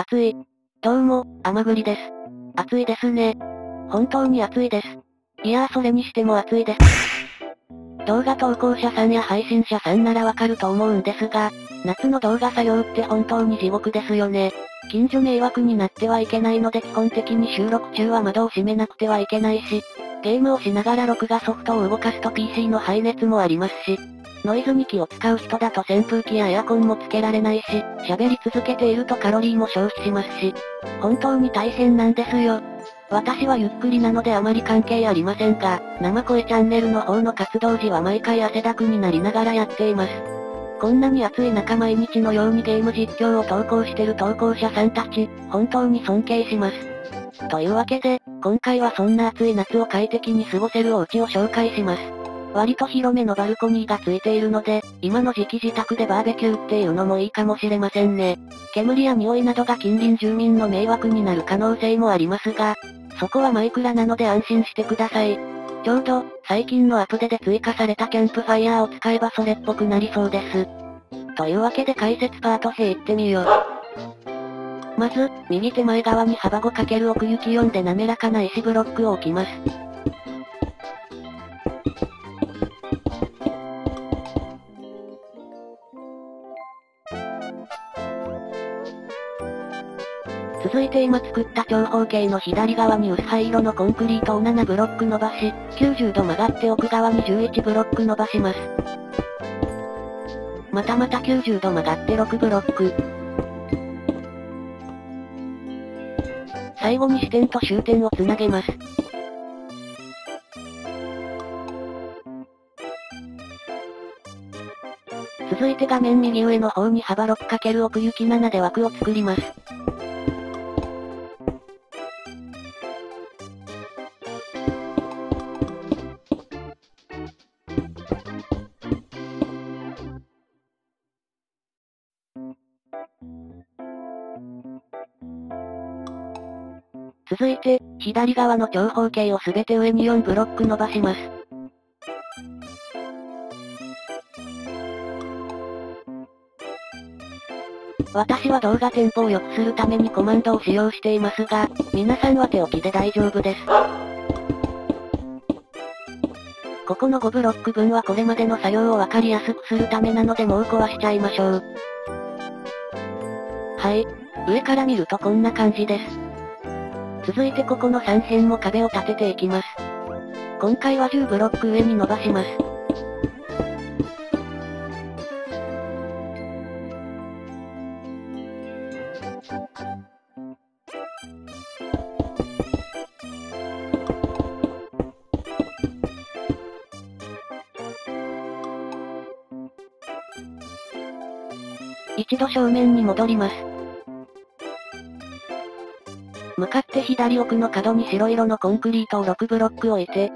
暑い。どうも、甘栗です。暑いですね。本当に暑いです。いやーそれにしても暑いです。動画投稿者さんや配信者さんならわかると思うんですが、夏の動画作業って本当に地獄ですよね。近所迷惑になってはいけないので基本的に収録中は窓を閉めなくてはいけないし、ゲームをしながら録画ソフトを動かすと PC の排熱もありますし、ノイズに気を使う人だと扇風機やエアコンもつけられないし、喋り続けているとカロリーも消費しますし、本当に大変なんですよ。私はゆっくりなのであまり関係ありませんが、生声チャンネルの方の活動時は毎回汗だくになりながらやっています。こんなに暑い中毎日のようにゲーム実況を投稿してる投稿者さんたち、本当に尊敬します。というわけで、今回はそんな暑い夏を快適に過ごせるお家を紹介します。割と広めのバルコニーがついているので、今の時期自宅でバーベキューっていうのもいいかもしれませんね。煙や匂いなどが近隣住民の迷惑になる可能性もありますが、そこはマイクラなので安心してください。ちょうど、最近のアプデで追加されたキャンプファイヤーを使えばそれっぽくなりそうです。というわけで解説パートへ行ってみよう。まず、右手前側に幅 5× 奥行き4で滑らかな石ブロックを置きます。続いて今作った長方形の左側に薄灰色のコンクリートを7ブロック伸ばし、90度曲がって奥側に11ブロック伸ばします。またまた90度曲がって6ブロック。最後に支点と終点をつなげます。続いて画面右上の方に幅 6× 奥行き7で枠を作ります。続いて、左側の長方形をすべて上に4ブロック伸ばします。私は動画テンポを良くするためにコマンドを使用していますが、皆さんは手置きで大丈夫です。ここの5ブロック分はこれまでの作業をわかりやすくするためなのでもう壊しちゃいましょう。はい。上から見るとこんな感じです。続いてここの3辺も壁を立てていきます。今回は10ブロック上に伸ばします。一度正面に戻ります。向かって左奥の角に白色のコンクリートを6ブロック置いて、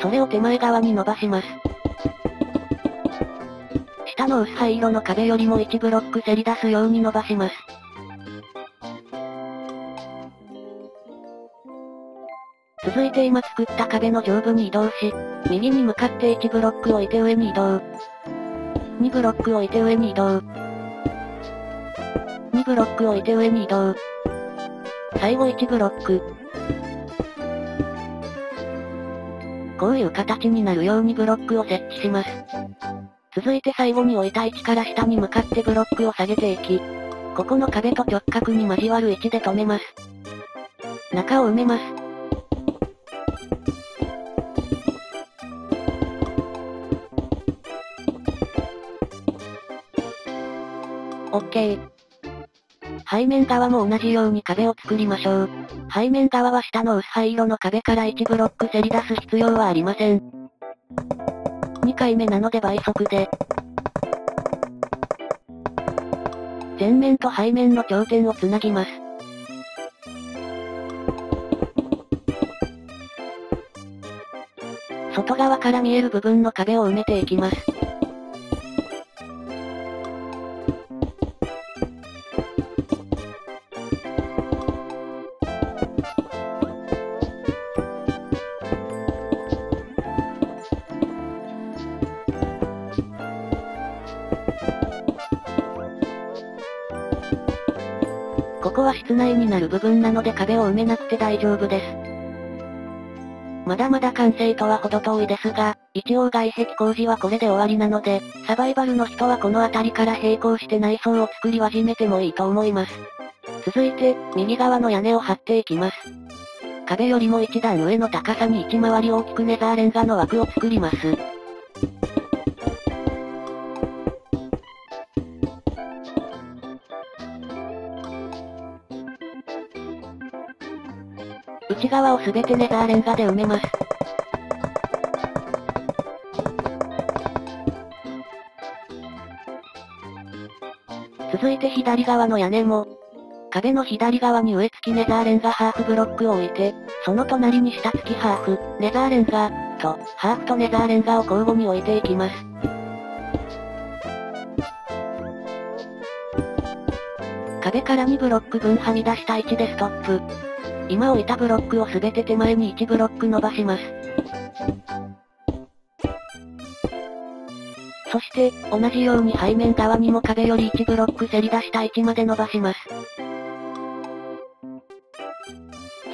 それを手前側に伸ばします。下の薄灰色の壁よりも1ブロックせり出すように伸ばします。続いて今作った壁の上部に移動し、右に向かって1ブロック置いて上に移動。2ブロック置いて上に移動。2ブロック置いて上に移動。最後1ブロック。こういう形になるようにブロックを設置します。続いて最後に置いた位置から下に向かってブロックを下げていき、ここの壁と直角に交わる位置で止めます。中を埋めます。OK。背面側も同じように壁を作りましょう。背面側は下の薄灰色の壁から1ブロックせり出す必要はありません。2回目なので倍速で。前面と背面の頂点をつなぎます。外側から見える部分の壁を埋めていきます。ここは室内になる部分なので壁を埋めなくて大丈夫です。まだまだ完成とは程遠いですが、一応外壁工事はこれで終わりなので、サバイバルの人はこの辺りから並行して内装を作り始めてもいいと思います。続いて、右側の屋根を張っていきます。壁よりも一段上の高さに一回り大きくネザーレンガの枠を作ります。内側をすべてネザーレンガで埋めます。続いて左側の屋根も、壁の左側に上付きネザーレンガハーフブロックを置いて、その隣に下付きハーフ、ネザーレンガ、と、ハーフとネザーレンガを交互に置いていきます。壁から2ブロック分はみ出した位置でストップ。今置いたブロックをすべて手前に1ブロック伸ばします。そして、同じように背面側にも壁より1ブロックせり出した位置まで伸ばします。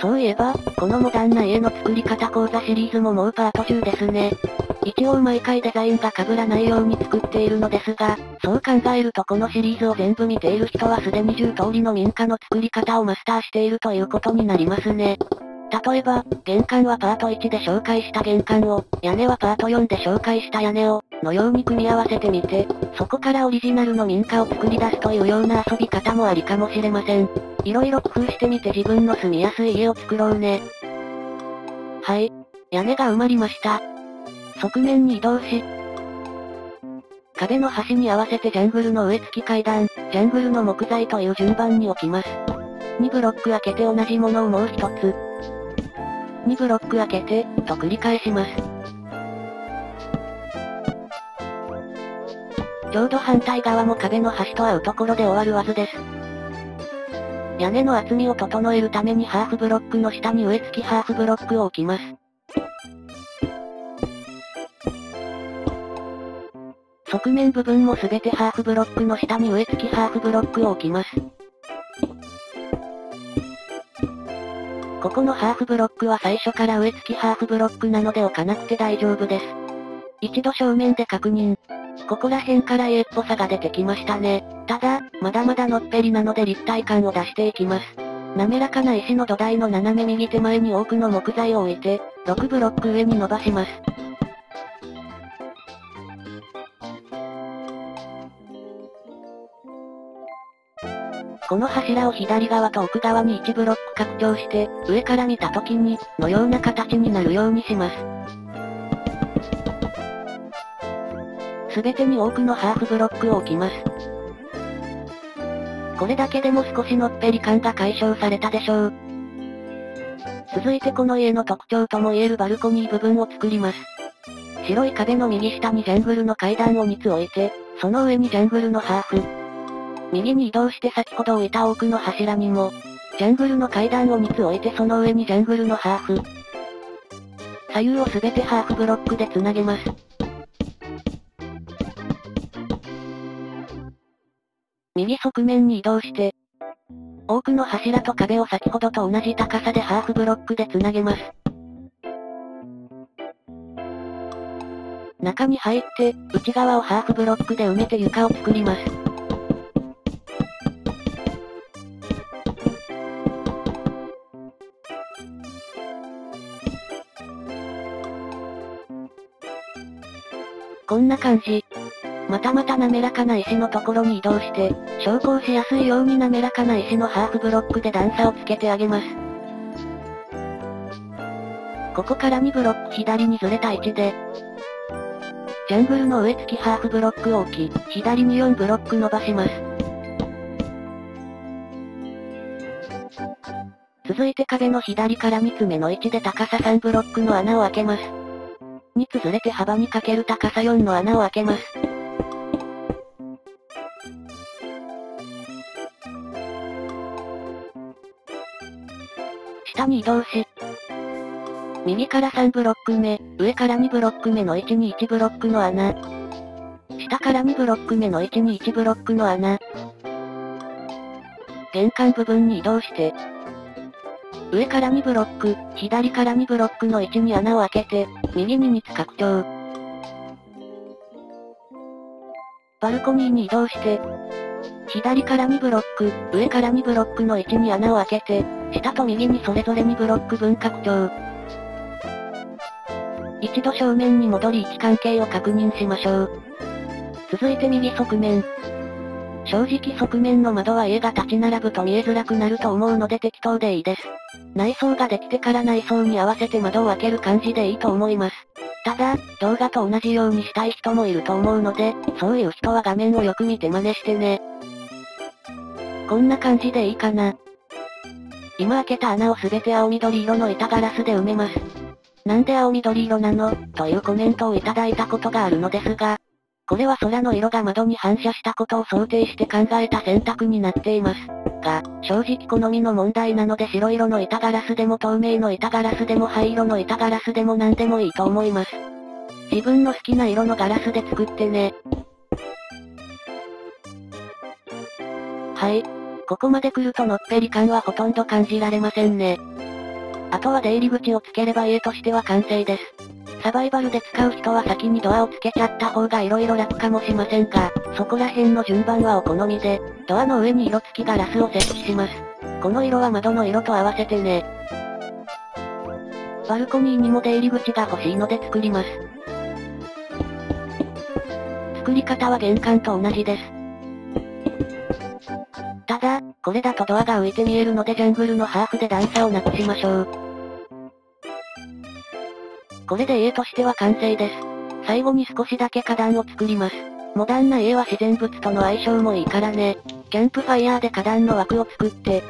そういえば、このモダンな家の作り方講座シリーズももうパート中ですね。一応毎回デザインが被らないように作っているのですが、そう考えるとこのシリーズを全部見ている人はすでに10通りの民家の作り方をマスターしているということになりますね。例えば、玄関はパート1で紹介した玄関を、屋根はパート4で紹介した屋根を、のように組み合わせてみて、そこからオリジナルの民家を作り出すというような遊び方もありかもしれません。色々工夫してみて自分の住みやすい家を作ろうね。はい。屋根が埋まりました。側面に移動し、壁の端に合わせてジャングルの植え付き階段、ジャングルの木材という順番に置きます。2ブロック開けて同じものをもう一つ。2ブロック開けて、と繰り返します。ちょうど反対側も壁の端と合うところで終わるわずです。屋根の厚みを整えるためにハーフブロックの下に植え付きハーフブロックを置きます。側面部分もすべてハーフブロックの下に植え付きハーフブロックを置きます。ここのハーフブロックは最初から植え付きハーフブロックなので置かなくて大丈夫です。一度正面で確認。ここら辺から家っぽさが出てきましたね。ただ、まだまだのっぺりなので立体感を出していきます。滑らかな石の土台の斜め右手前に多くの木材を置いて、6ブロック上に伸ばします。この柱を左側と奥側に1ブロック拡張して、上から見た時に、のような形になるようにします。すべてに多くのハーフブロックを置きます。これだけでも少しのっぺり感が解消されたでしょう。続いてこの家の特徴とも言えるバルコニー部分を作ります。白い壁の右下にジャングルの階段を2つ置いて、その上にジャングルのハーフ、右に移動して先ほど置いた奥の柱にも、ジャングルの階段を3つ置いてその上にジャングルのハーフ。左右をすべてハーフブロックで繋げます。右側面に移動して、多の柱と壁を先ほどと同じ高さでハーフブロックで繋げます。中に入って、内側をハーフブロックで埋めて床を作ります。こんな感じ。またまた滑らかな石のところに移動して、昇降しやすいように滑らかな石のハーフブロックで段差をつけてあげます。ここから2ブロック左にずれた位置で、ジャングルの植え付きハーフブロックを置き、左に4ブロック伸ばします。続いて壁の左から3つ目の位置で高さ3ブロックの穴を開けます。につずれて幅にかける高さ4の穴を開けます。下に移動し、右から3ブロック目、上から2ブロック目の位置に1ブロックの穴。下から2ブロック目の位置に1ブロックの穴。玄関部分に移動して、上から2ブロック、左から2ブロックの位置に穴を開けて、右に3つ拡張。バルコニーに移動して、左から2ブロック、上から2ブロックの位置に穴を開けて、下と右にそれぞれ2ブロック分拡張。一度正面に戻り位置関係を確認しましょう。続いて右側面。正直側面の窓は家が立ち並ぶと見えづらくなると思うので適当でいいです。内装ができてから内装に合わせて窓を開ける感じでいいと思います。ただ、動画と同じようにしたい人もいると思うので、そういう人は画面をよく見て真似してね。こんな感じでいいかな。今開けた穴をすべて青緑色の板ガラスで埋めます。なんで青緑色なの？というコメントをいただいたことがあるのですが、これは空の色が窓に反射したことを想定して考えた選択になっています。が、正直好みの問題なので白色の板ガラスでも透明の板ガラスでも灰色の板ガラスでも何でもいいと思います。自分の好きな色のガラスで作ってね。はい。ここまで来るとのっぺり感はほとんど感じられませんね。あとは出入り口をつければ家としては完成です。サバイバルで使う人は先にドアをつけちゃった方が色々楽かもしませんが、そこら辺の順番はお好みで、ドアの上に色付きガラスを設置します。この色は窓の色と合わせてね。バルコニーにも出入り口が欲しいので作ります。作り方は玄関と同じです。ただ、これだとドアが浮いて見えるのでジャングルのハーフで段差をなくしましょう。これで家としては完成です。最後に少しだけ花壇を作ります。モダンな家は自然物との相性もいいからね。キャンプファイヤーで花壇の枠を作って、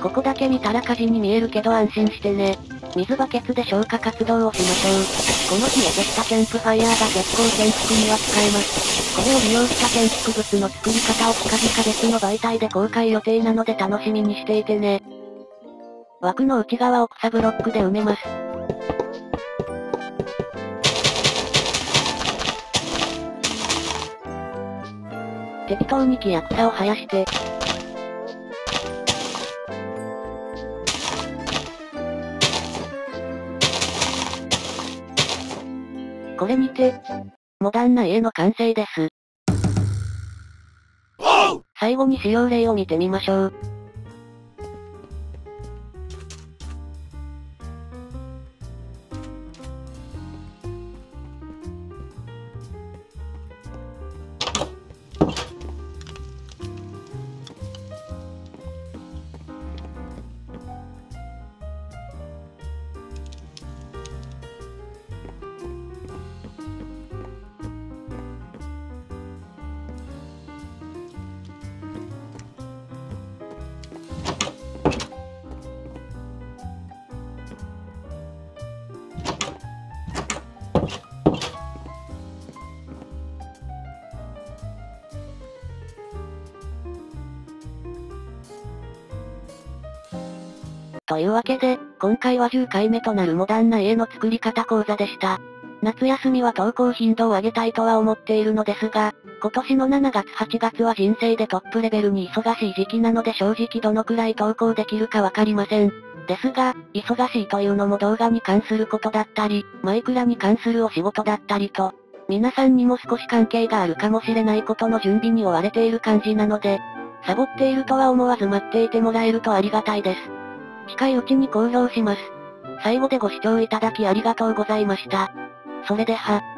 ここだけ見たら火事に見えるけど安心してね。水バケツで消火活動をしましょう。この日落としたキャンプファイヤーが結構建築には使えます。これを利用した建築物の作り方を近々別の媒体で公開予定なので楽しみにしていてね。枠の内側を草ブロックで埋めます。適当に木や草を生やして、これにて、モダンな家の完成です。最後に使用例を見てみましょう。というわけで、今回は10回目となるモダンな家の作り方講座でした。夏休みは投稿頻度を上げたいとは思っているのですが、今年の7月8月は人生でトップレベルに忙しい時期なので正直どのくらい投稿できるかわかりません。ですが、忙しいというのも動画に関することだったり、マイクラに関するお仕事だったりと、皆さんにも少し関係があるかもしれないことの準備に追われている感じなので、サボっているとは思わず待っていてもらえるとありがたいです。近いうちに公表します。最後でご視聴いただきありがとうございました。それでは。